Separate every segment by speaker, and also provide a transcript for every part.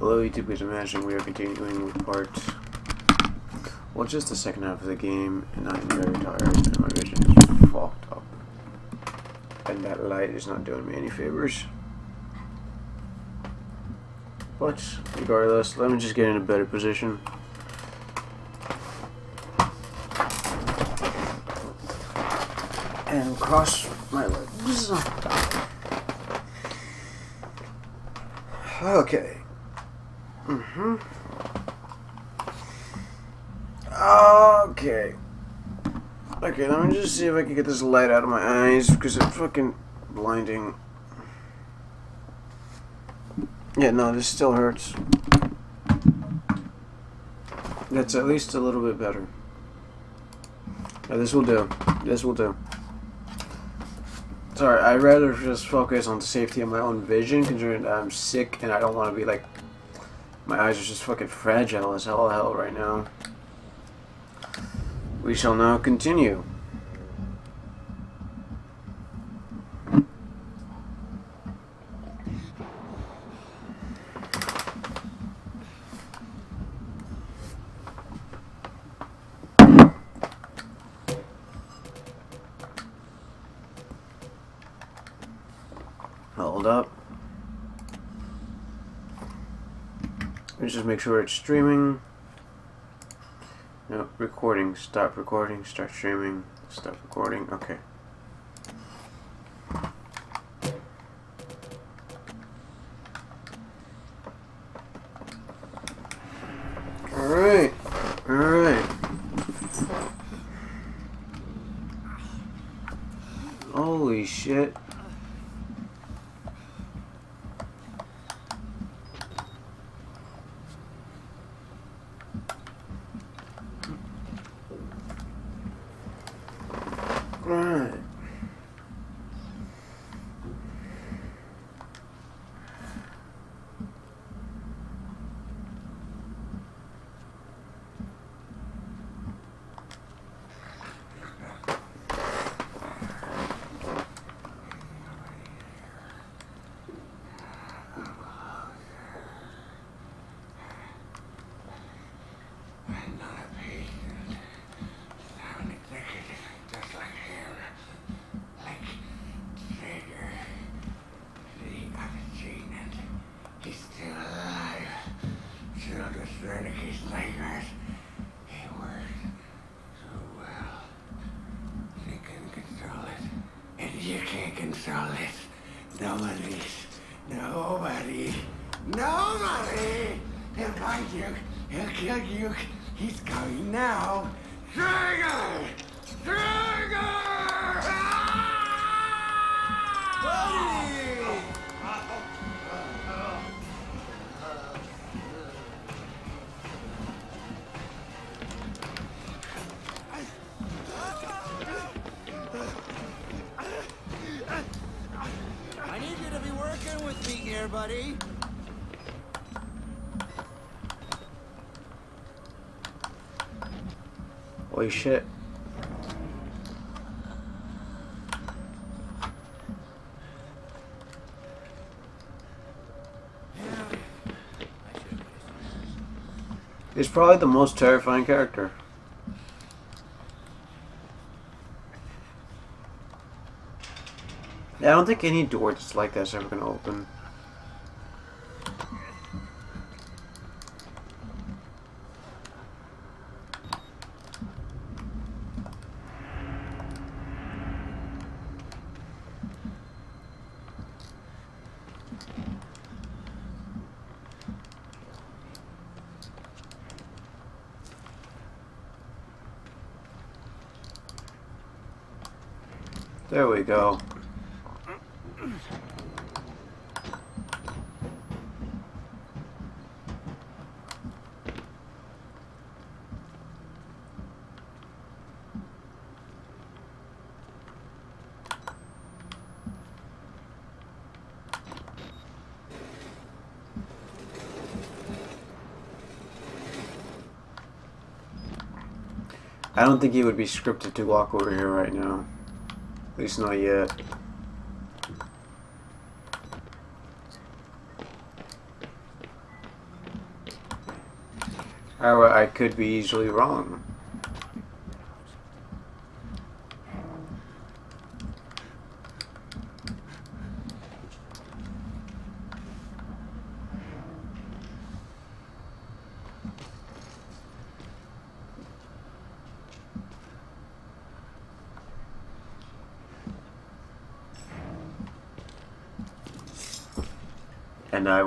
Speaker 1: Hello YouTube, please imagine we are continuing with part, well just the second half of the game, and I am very tired, and my vision is fucked up. And that light is not doing me any favors. But, regardless, let me just get in a better position. And cross my legs. Okay. Mm-hmm. Okay. Okay, let me just see if I can get this light out of my eyes because it's fucking blinding. Yeah, no, this still hurts. That's at least a little bit better. Yeah, this will do. This will do. Sorry, I'd rather just focus on the safety of my own vision, considering I'm sick and I don't want to be like. My eyes are just fucking fragile as hell, hell right now. We shall now continue. Hold up. Let's just make sure it's streaming. No, recording. Stop recording. Start streaming. Stop recording. Okay. Alright. Alright. Holy shit. Right.
Speaker 2: Not a patient. Sound executive, just like him. Like Trager. See, I've seen it. He's still alive. Still just Wernicke's nightmares. He worked so well. They can control it. And you can't control it. Nobody's. Nobody. Nobody! He'll find you. He'll kill you. He's coming now. Trigger! Trigger!
Speaker 3: Ah! I with me here, buddy.
Speaker 1: Holy shit. He's probably the most terrifying character. I don't think any door just like that's ever gonna open. There we go. I don't think he would be scripted to walk over here right now. At least not yet. However, I could be easily wrong.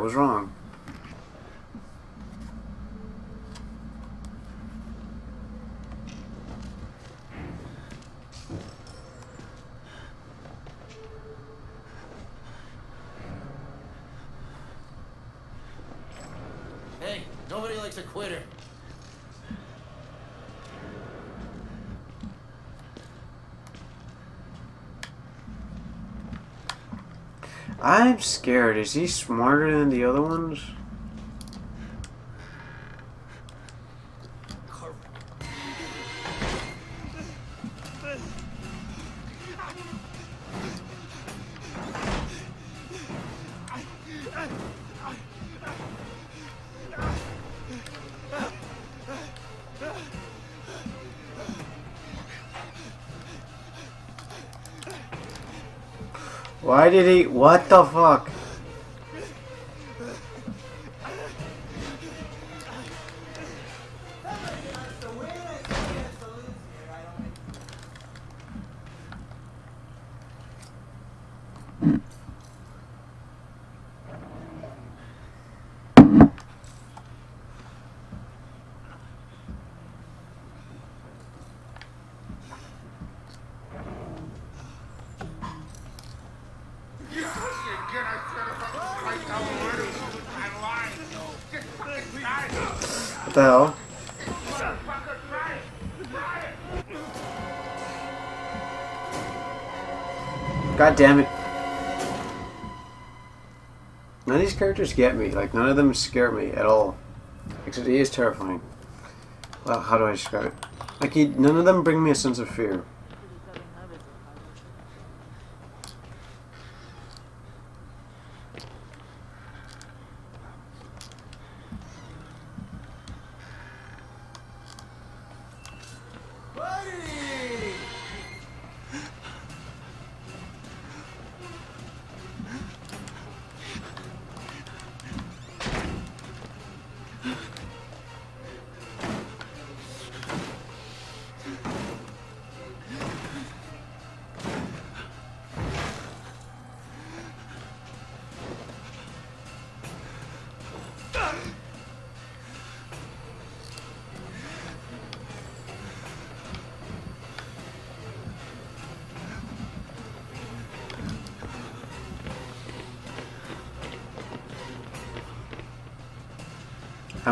Speaker 1: Was wrong.
Speaker 3: Hey, nobody likes a quitter.
Speaker 1: I'm scared. Is he smarter than the other ones? Why did he? What the fuck? Characters get me. Like, none of them scare me at all. Except he is terrifying. Well, how do I describe it? Like, he, none of them bring me a sense of fear.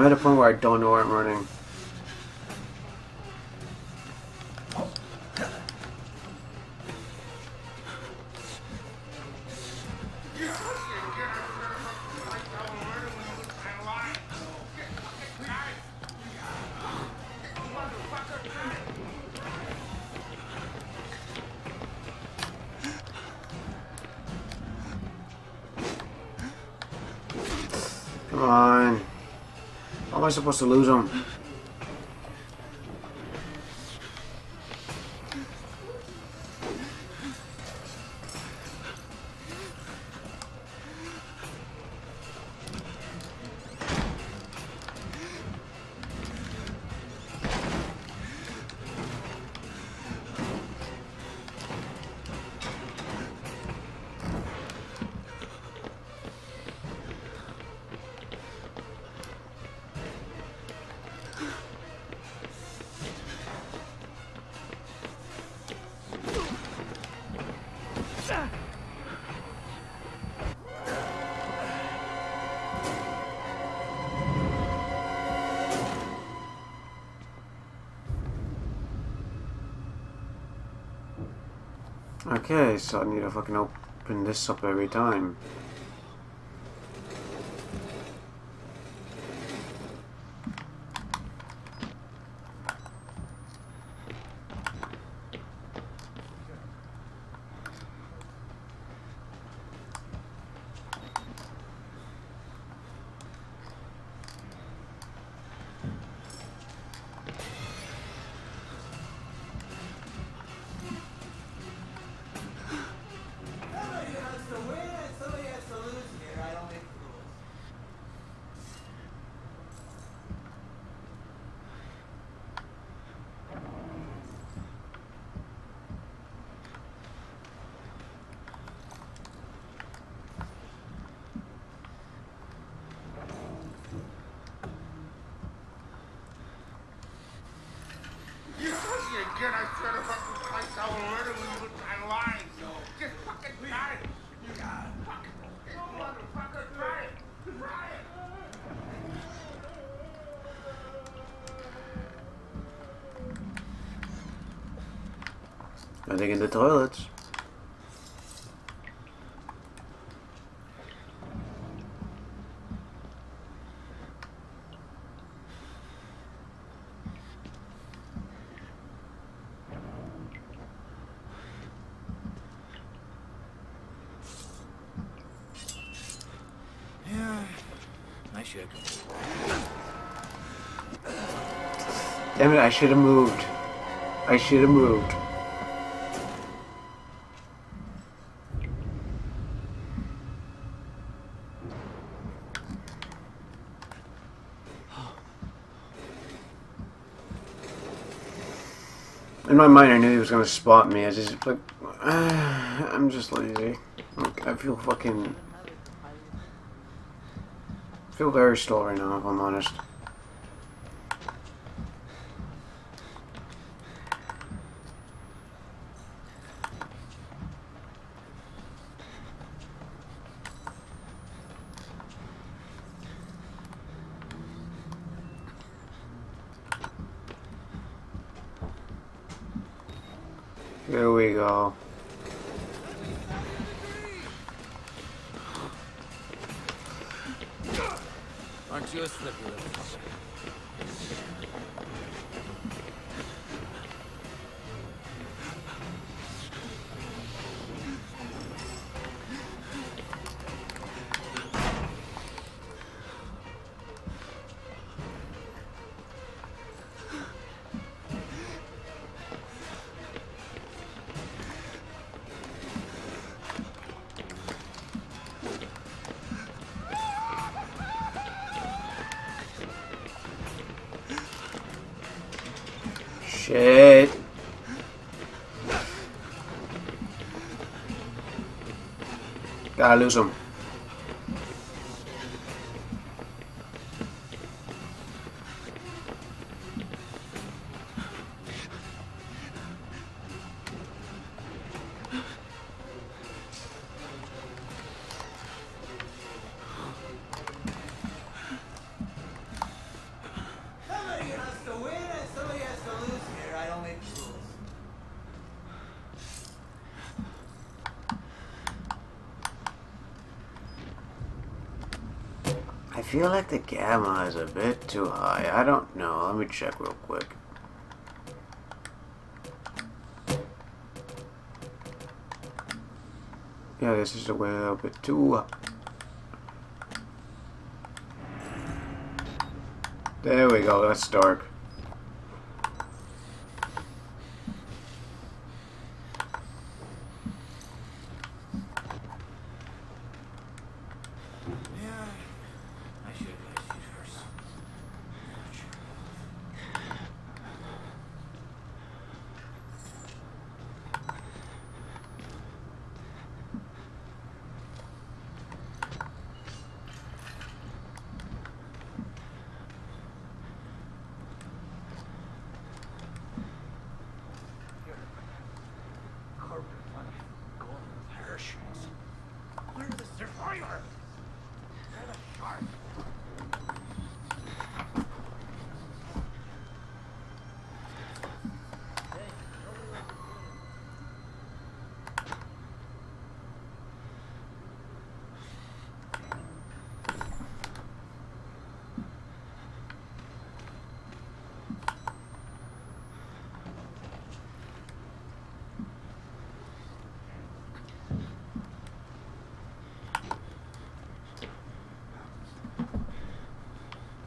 Speaker 1: I'm at a point where I don't know where I'm running. Supposed to lose him? Okay, so I need to fucking open this up every time. again, I should have fucking priced
Speaker 3: out already when
Speaker 1: you was online. Just fucking try fucking, try it. Try it. In the toilets? Damn it, I should have moved. I should have moved. In my mind, I knew he was gonna spot me. I just like, I'm just lazy. Like, I feel fucking, feel very slow right now, if I'm honest. Here we go.
Speaker 3: Aren't you a slippery
Speaker 1: Gotta feel like the gamma is a bit too high. I don't know. Let me check real quick. Yeah, this is a little bit too. There we go. That's dark.
Speaker 3: Yeah, I should have got you first. Corporate money, gold parachutes. Where's the survivor? They're the shark.
Speaker 1: Let me see how much empty.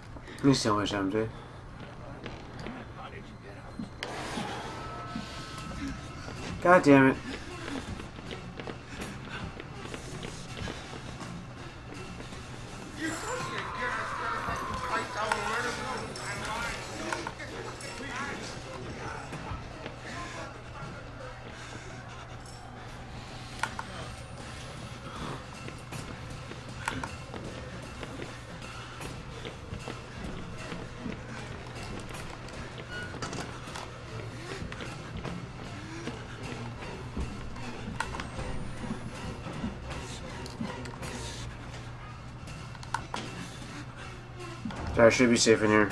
Speaker 3: How did you get out?
Speaker 1: God damn it. I should be safe in here.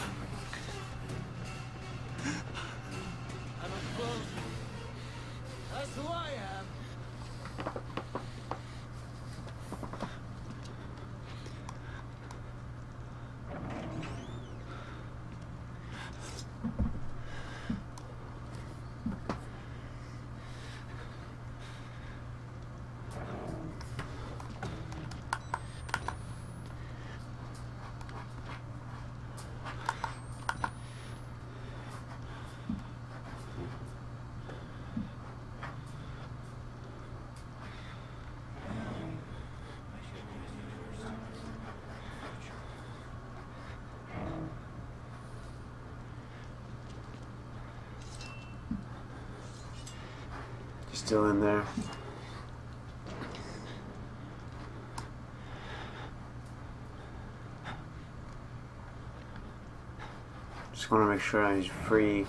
Speaker 3: I'm close. That's
Speaker 1: still in there. Just want to make sure he's free.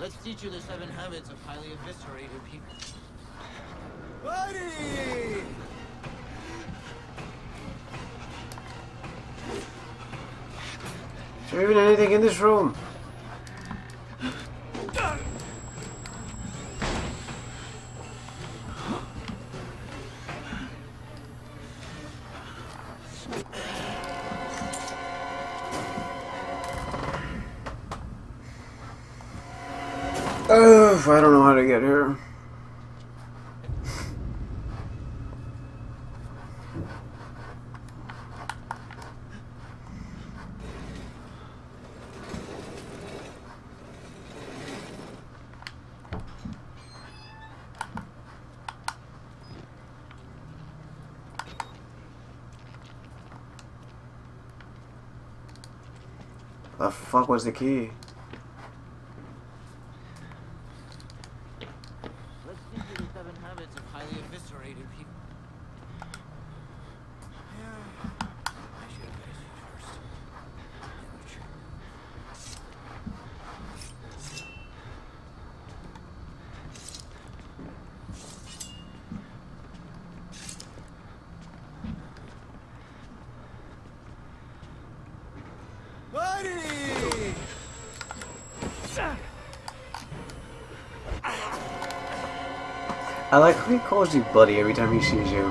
Speaker 3: Let's teach you the seven habits of highly eviscerated people.
Speaker 1: Room? Ugh, I don't know how to get here. The fuck was the key?
Speaker 3: Let's teach you the seven habits of highly eviscerated people. Yeah, I should have asked you first. Ouch.
Speaker 4: Buddy!
Speaker 1: He calls you buddy every time he sees you.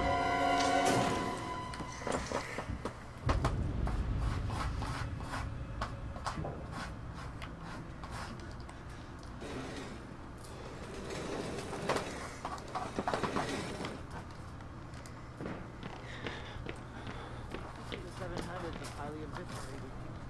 Speaker 3: The seven habits of highly eviscerated people.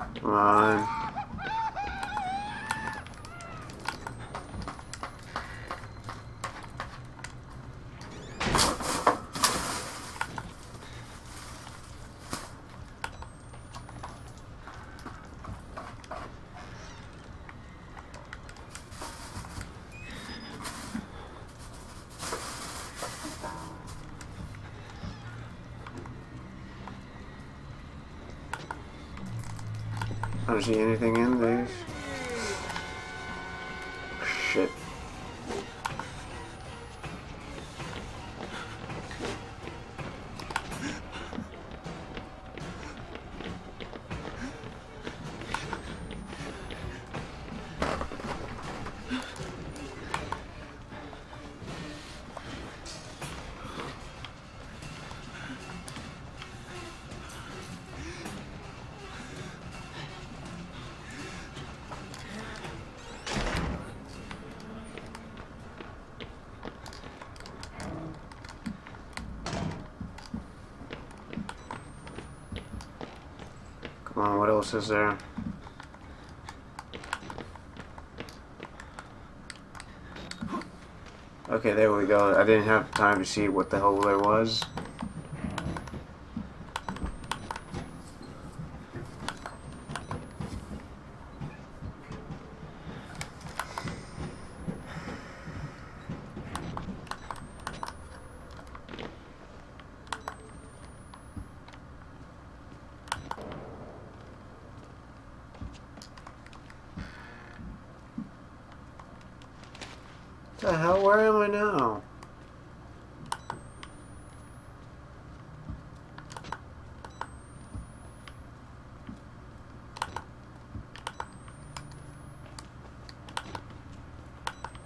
Speaker 1: Come on. See anything in these. There? Okay, there we go. I didn't have time to see what the hell there was. The hell? Where am I now?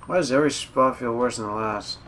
Speaker 1: Why does every spot feel worse than the last?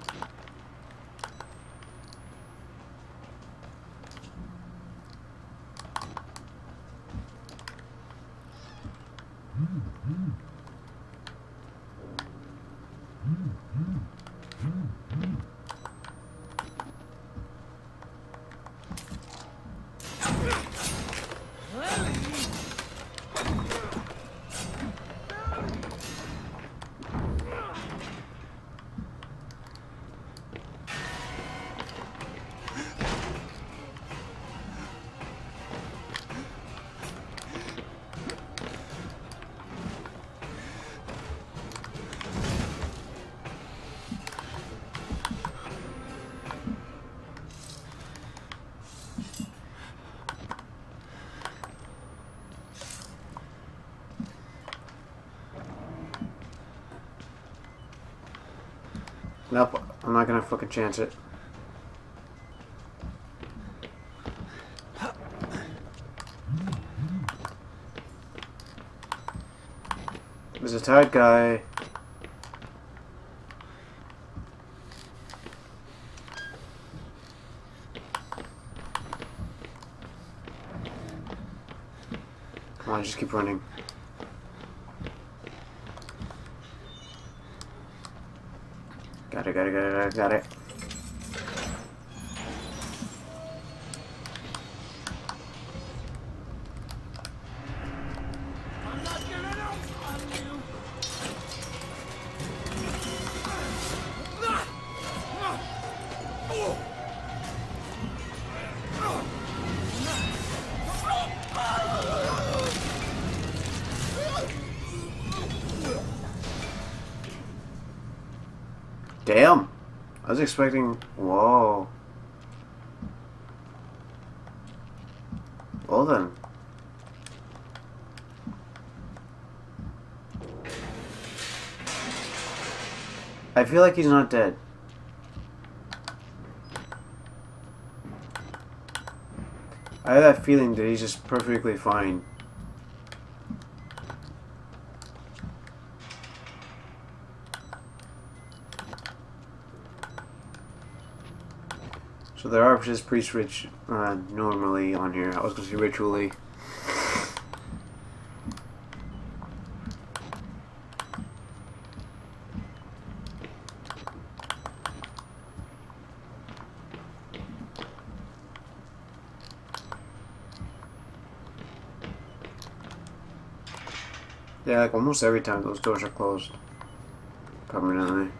Speaker 1: Nope, I'm not gonna fucking chance it. There's a tired guy. Come on, just keep running. Got it, got it, got it, was expecting. Whoa. Well then. I feel like he's not dead. I have that feeling that he's just perfectly fine. So there are just priests rich uh, normally on here. I was gonna say ritually. Yeah, like almost every time those doors are closed permanently.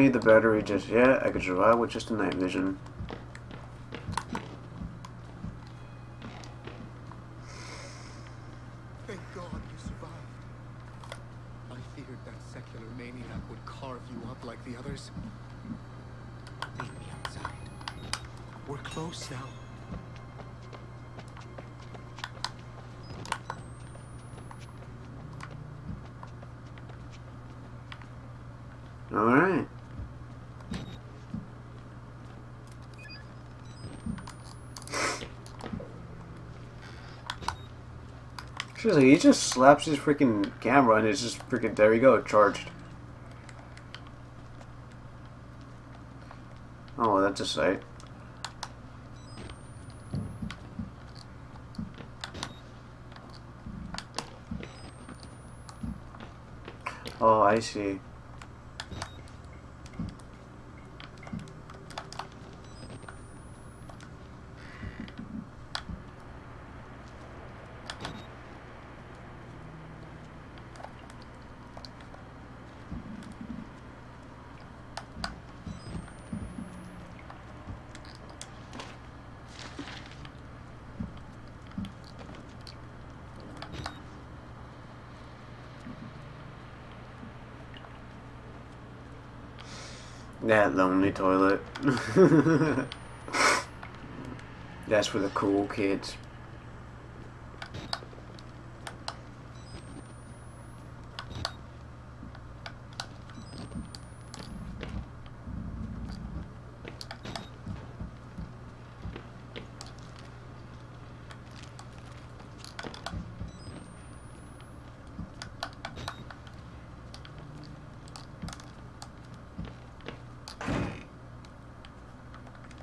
Speaker 1: Need the battery just yet. I could survive with just a night vision.
Speaker 5: Thank God you survived. I feared that secular maniac would carve you up like the others. Meet me outside. We're close now.
Speaker 1: Alright. He just slaps his freaking camera and it's just freaking, there you go, charged. Oh, that's a sight. Oh, I see. Lonely toilet. That's for the cool kids.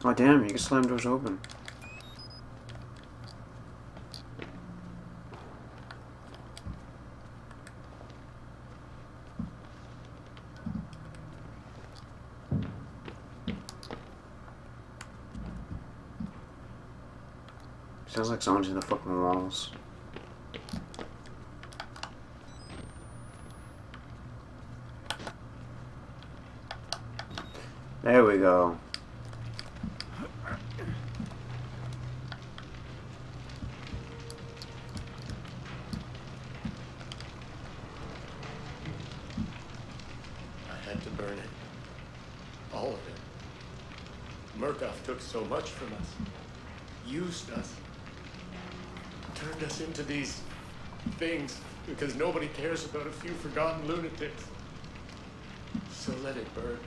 Speaker 1: Oh damn, you can slam doors open. Sounds like someone's in the fucking walls. There we go.
Speaker 6: So much from us. Used us. Turned us into these things because nobody cares about a few forgotten lunatics. So let it burn.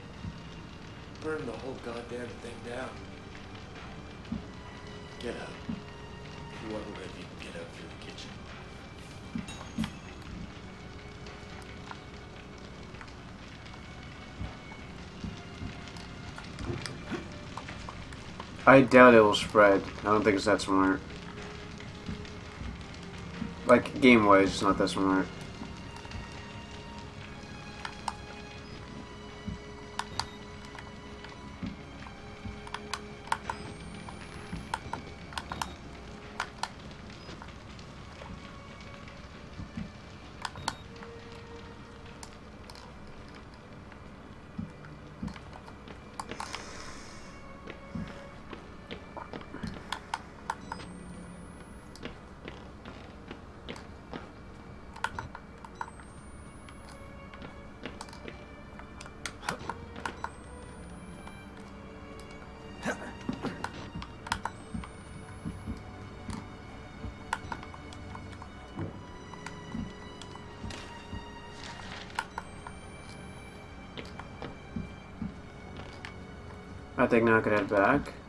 Speaker 6: Burn the whole goddamn thing down. Get out. You want to live, can get out through the kitchen.
Speaker 1: I doubt it will spread. I don't think it's that smart. Like, game-wise, it's not that smart. I think now I could head back.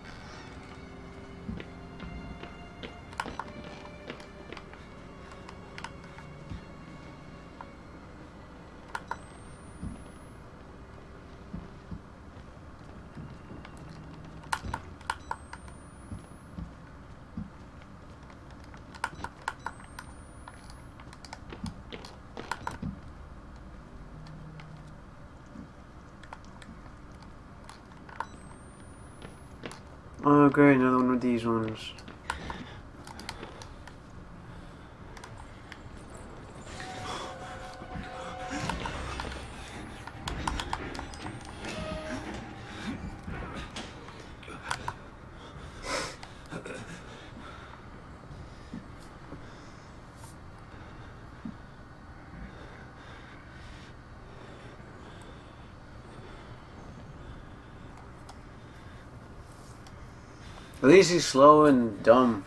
Speaker 1: Great, another one of these ones. At least he's slow and dumb.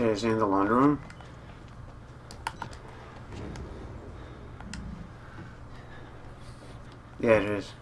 Speaker 1: Is in the laundry room? Yeah, it is.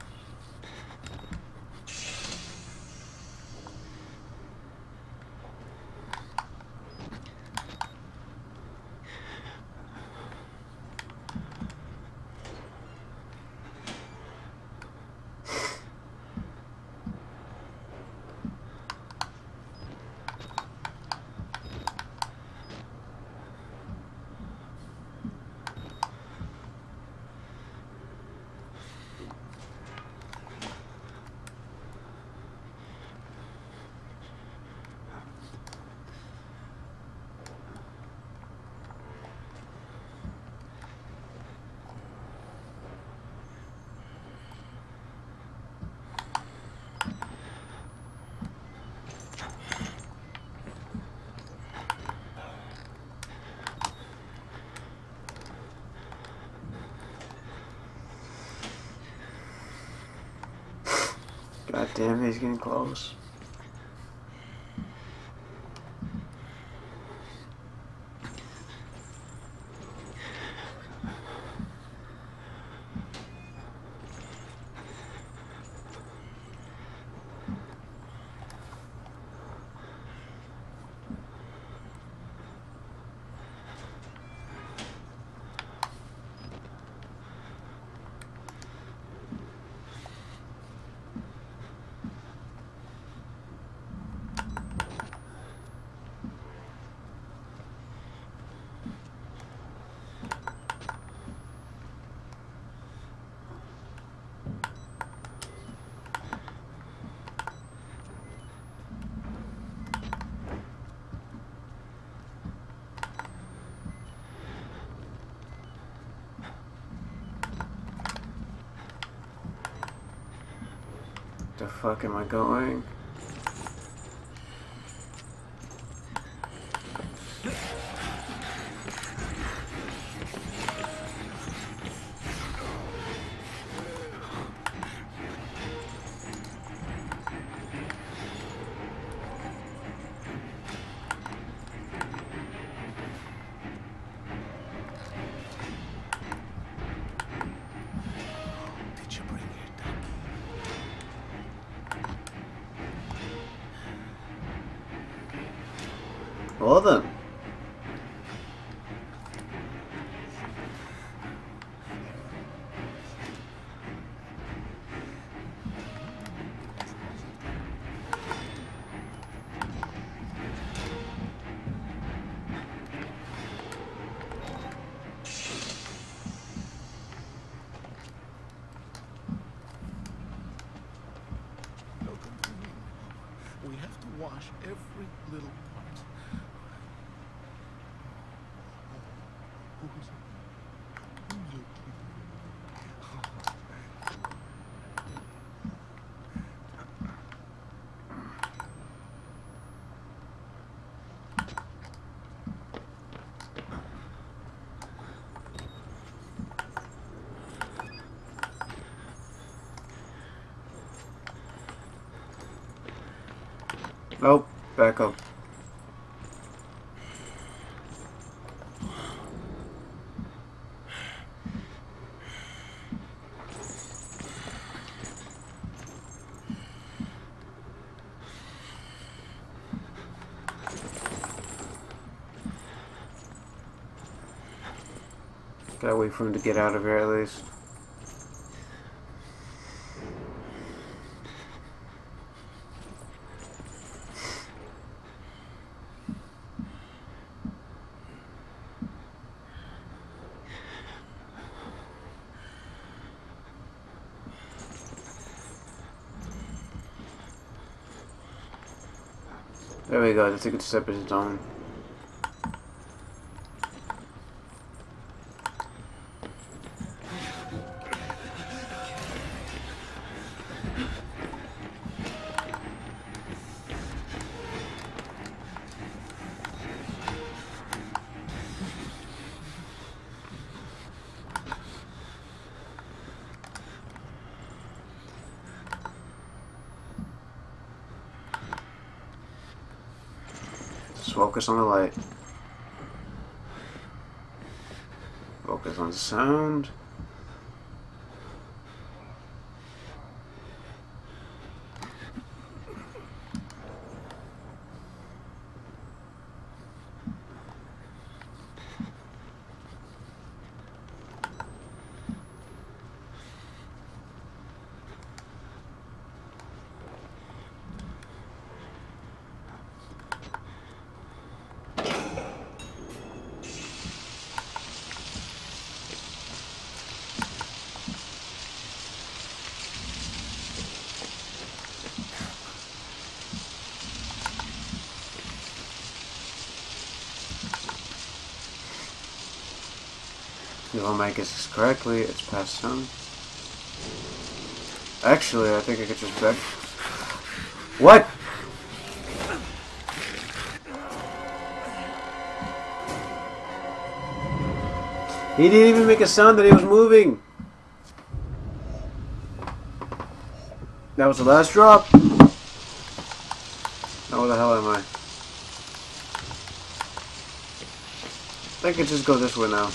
Speaker 1: Damn, he's getting close. The fuck am I going? Nope. Back up. Wait for him to get out of here at least. There we go, that's a good step in his own. Just focus on the light. Focus on the sound. If I guess this correctly, it's past sun. Actually, I think I could just bet. What? He didn't even make a sound that he was moving. That was the last drop. Now where the hell am I? I can just go this way now.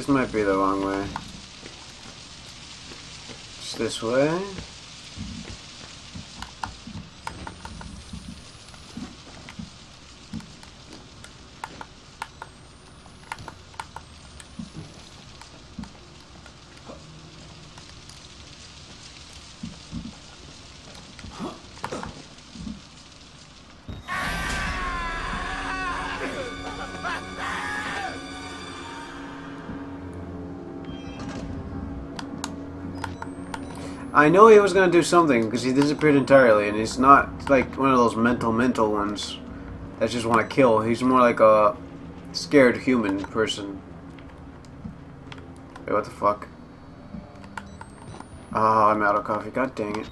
Speaker 1: This might be the wrong way. It's this way. I know he was gonna do something because he disappeared entirely, and he's not like one of those mental, mental ones that just want to kill. He's more like a scared human person. Wait, what the fuck? Ah, I'm out of coffee. God dang it.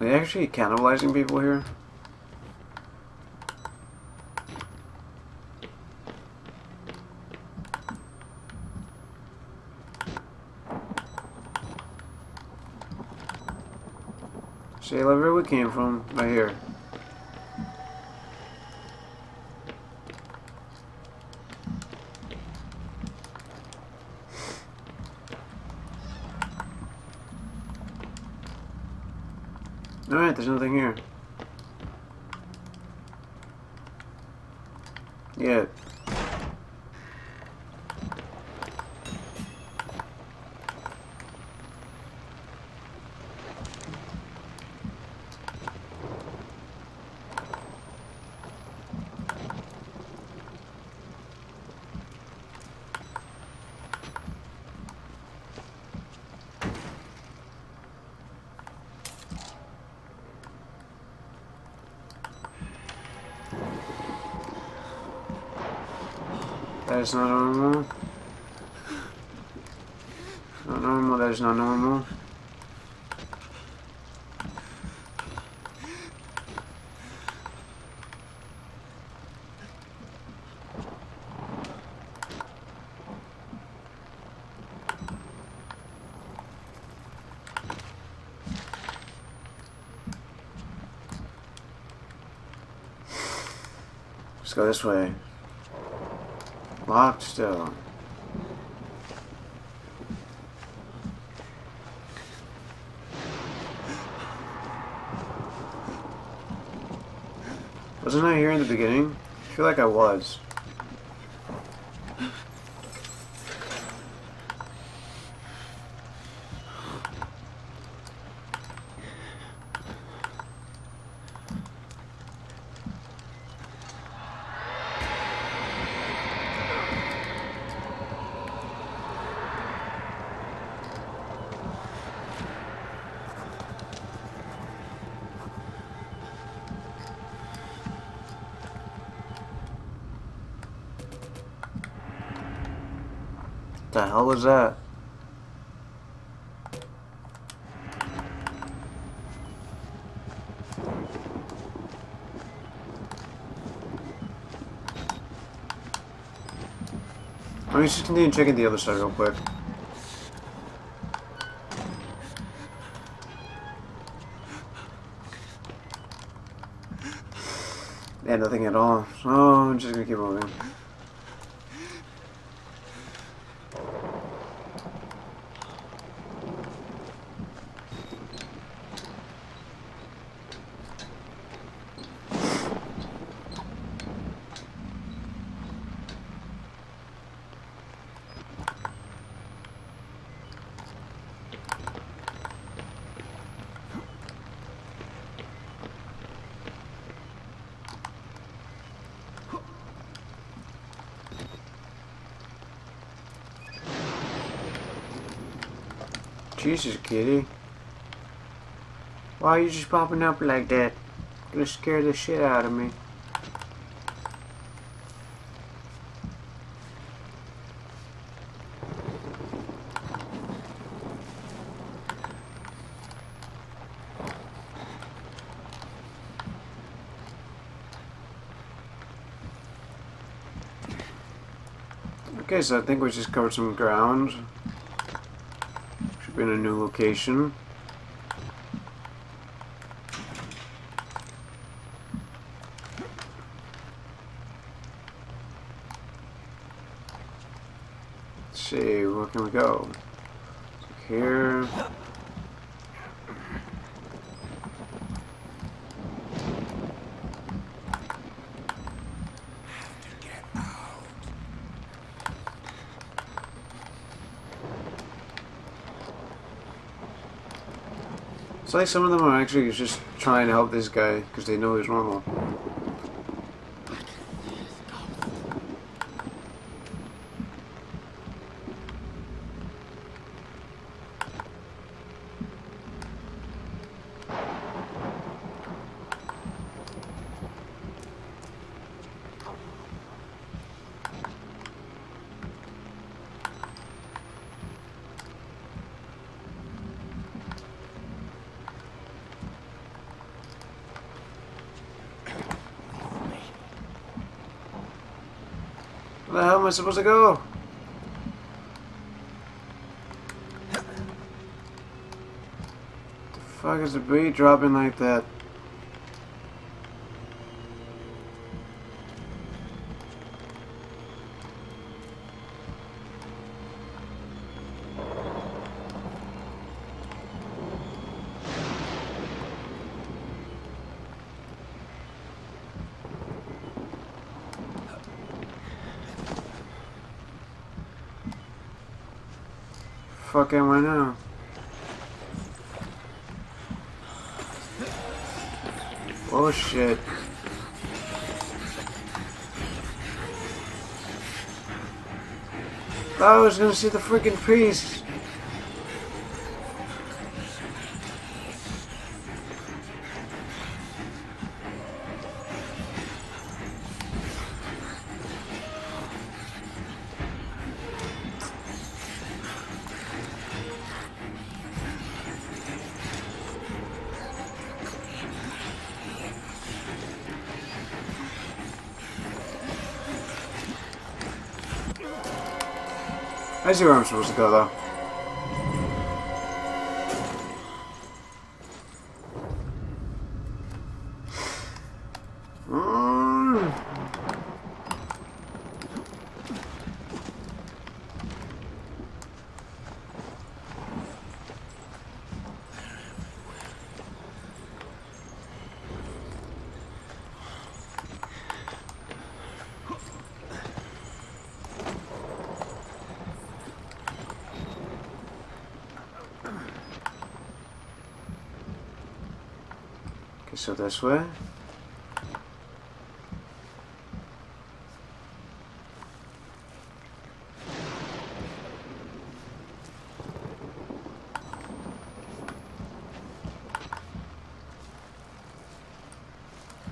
Speaker 1: Are they actually cannibalizing people here? See, where we came from, right here. Alright, there's nothing here. Yeah. That is not normal. Not normal, that is not normal. Let's go this way. Still. Wasn't I here in the beginning? I feel like I was. The hell was that? Let me just continue checking the other side real quick. Yeah, nothing at all. Oh, I'm just gonna keep moving. Jesus, kitty. Why are you just popping up like that? You're gonna scare the shit out of me. Okay, so I think we just covered some ground. In a new location. Let's see, where can we go? Here. It's like some of them are actually just trying to help this guy because they know he's normal. Where the hell am I supposed to go? The fuck is the beat dropping like that? Oh shit. Oh, I was gonna see the freaking priest. I see where I'm supposed to go though. So this.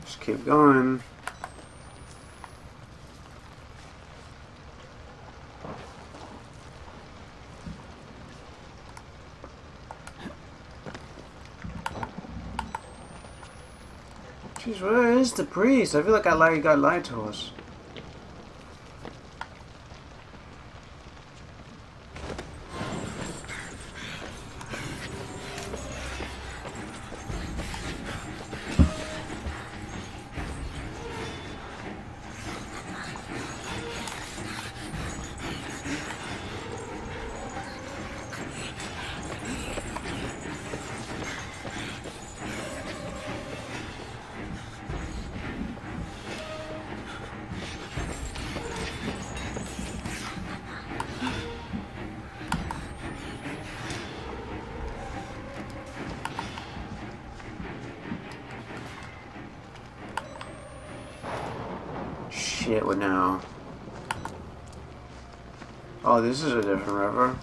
Speaker 1: Just keep going. Jeez, the priest? I feel like I lied, got lied to us. What now? Oh, this is a different river.